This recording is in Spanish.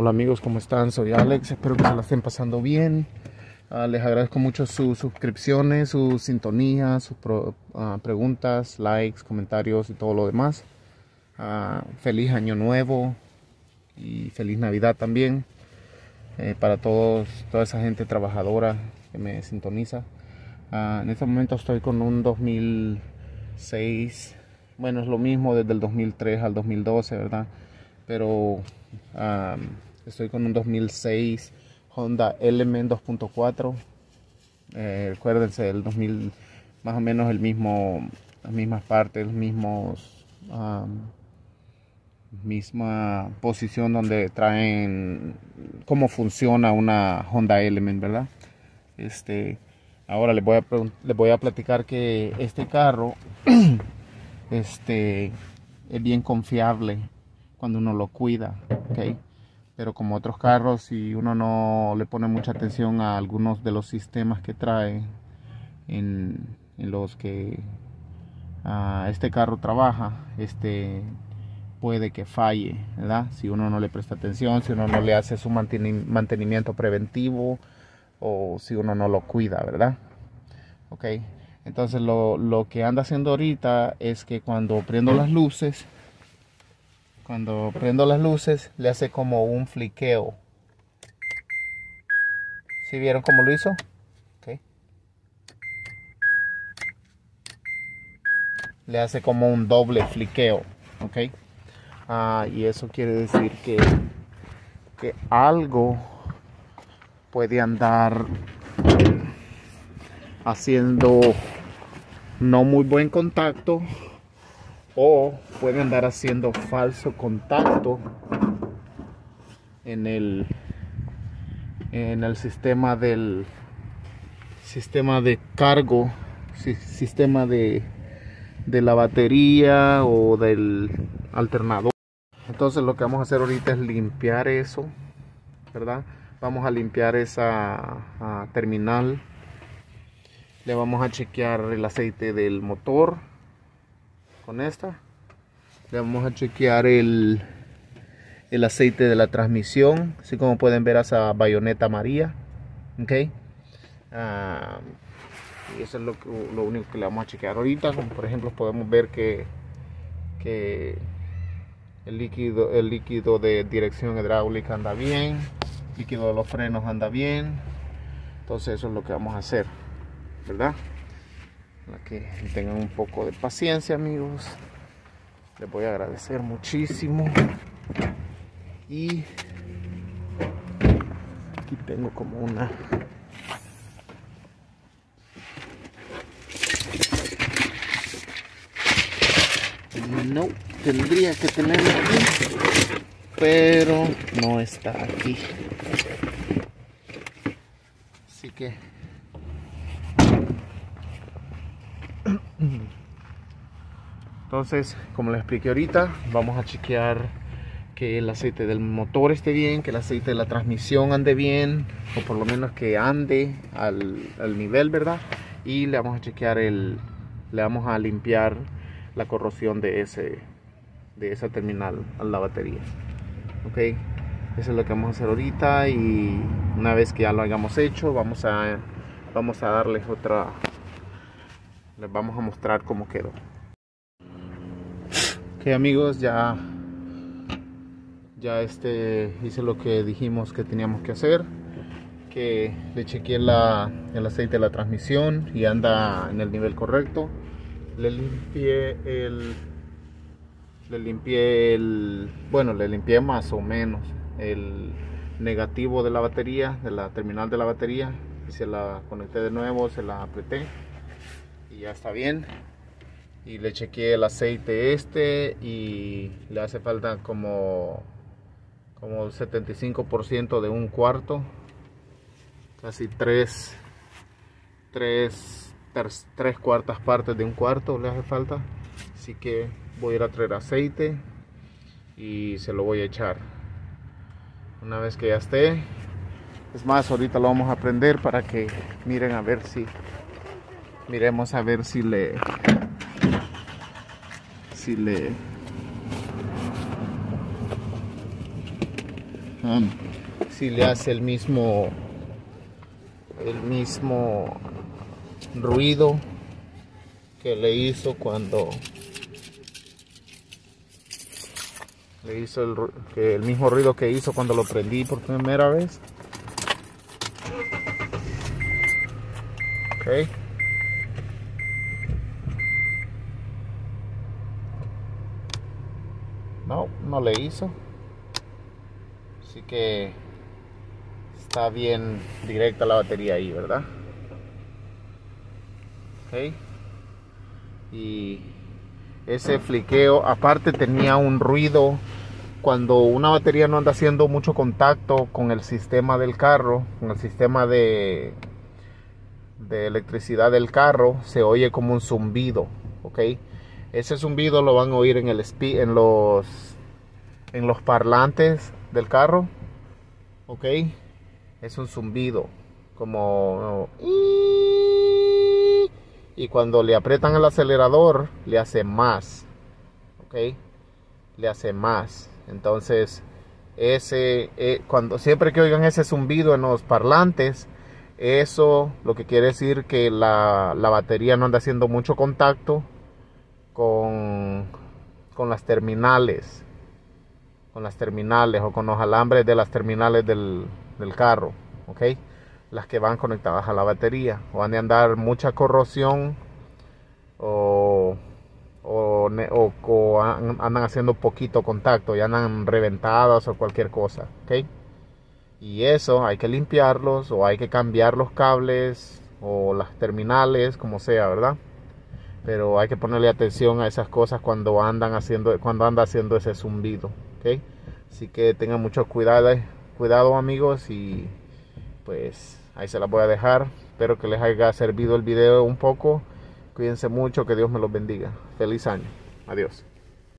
Hola amigos, ¿cómo están? Soy Alex, espero que se la estén pasando bien. Uh, les agradezco mucho sus suscripciones, sus sintonías, sus pro, uh, preguntas, likes, comentarios y todo lo demás. Uh, feliz año nuevo y feliz Navidad también eh, para todos, toda esa gente trabajadora que me sintoniza. en este momento estoy con un 2006, bueno es lo mismo desde el 2003 al 2012, ¿verdad? Pero Estoy con un 2006 Honda Element 2.4. Eh, recuérdense, el 2000, más o menos el mismo, las mismas partes, los mismos, misma posición donde traen cómo funciona una Honda Element, ¿verdad? Este, ahora les voy a les voy a platicar que este carro, este, es bien confiable cuando uno lo cuida, ¿ok? Pero como otros carros, si uno no le pone mucha atención a algunos de los sistemas que trae en, los que ah, este carro trabaja, este puede que falle, ¿verdad? Si uno no le presta atención, si uno no le hace su mantenimiento preventivo o si uno no lo cuida, ¿verdad? Ok, entonces lo, lo que anda haciendo ahorita es que cuando prendo las luces, cuando prendo las luces le hace como un fliqueo. ¿Sí vieron cómo lo hizo? Le hace como un doble fliqueo. ¿Ok? Ah, y eso quiere decir que, que algo puede andar haciendo no muy buen contacto o puede andar haciendo falso contacto en el en el sistema del sistema de cargo sistema de, de la batería o del alternador. Entonces lo que vamos a hacer ahorita es limpiar eso verdad vamos a limpiar esa terminal. Le vamos a chequear el aceite del motor con esta. Le vamos a chequear el, el aceite de la transmisión así como pueden ver esa bayoneta amarilla ok. Ah, y eso es lo, lo, único que le vamos a chequear ahorita como por ejemplo podemos ver que, que el líquido el líquido de dirección hidráulica anda bien líquido de los frenos anda bien. Entonces eso es lo que vamos a hacer verdad que tengan un poco de paciencia amigos. Les voy a agradecer muchísimo. Y aquí tengo como una no tendría que tenerla aquí pero no está aquí. Así que Entonces, como les expliqué ahorita, vamos a chequear que el aceite del motor esté bien, que el aceite de la transmisión ande bien, o por lo menos que ande al, nivel, ¿verdad? Y le vamos a chequear el, le vamos a limpiar la corrosión de ese, de esa terminal a la batería. Ok, eso es lo que vamos a hacer ahorita y una vez que ya lo hayamos hecho, vamos a, vamos a darles otra les vamos a mostrar cómo quedó. Ok amigos ya ya este hice lo que dijimos que teníamos que hacer que le chequeé la, el aceite de la transmisión y anda en el nivel correcto. Le limpié el le limpié el bueno le limpié más o menos el negativo de la batería de la terminal de la batería y se la conecté de nuevo se la apreté ya está bien. Y le chequeé el aceite este y le hace falta como como el 75% de un cuarto. Casi tres, tres, tres cuartas partes de un cuarto le hace falta. Así que voy a ir a traer aceite y se lo voy a echar. Una vez que ya esté es más ahorita lo vamos a prender para que miren a ver si miremos a ver si le si le um, si le hace el mismo el mismo ruido que le hizo cuando le hizo el, que el mismo ruido que hizo cuando lo prendí por primera vez. Ok no, no le hizo. Así que está bien directa la batería ahí verdad ok. Y ese fliqueo aparte tenía un ruido. Cuando una batería no anda haciendo mucho contacto con el sistema del carro con el sistema de de electricidad del carro se oye como un zumbido ok ese zumbido lo van a oír en el en los en los parlantes del carro ok. Es un zumbido como y cuando le aprietan el acelerador le hace más ok. Le hace más. Entonces ese eh, cuando siempre que oigan ese zumbido en los parlantes eso lo que quiere decir que la, la batería no anda haciendo mucho contacto con, con las terminales con las terminales o con los alambres de las terminales del, del carro ok las que van conectadas a la batería. O han de andar mucha corrosión o, o, andan haciendo poquito contacto y andan reventadas o cualquier cosa ¿ok? y eso hay que limpiarlos o hay que cambiar los cables o las terminales como sea verdad pero hay que ponerle atención a esas cosas cuando andan haciendo cuando anda haciendo ese zumbido ¿ok? así que tengan mucho cuidado cuidado amigos y pues ahí se las voy a dejar. Espero que les haya servido el video un poco. Cuídense mucho, que Dios me los bendiga. Feliz año. Adiós.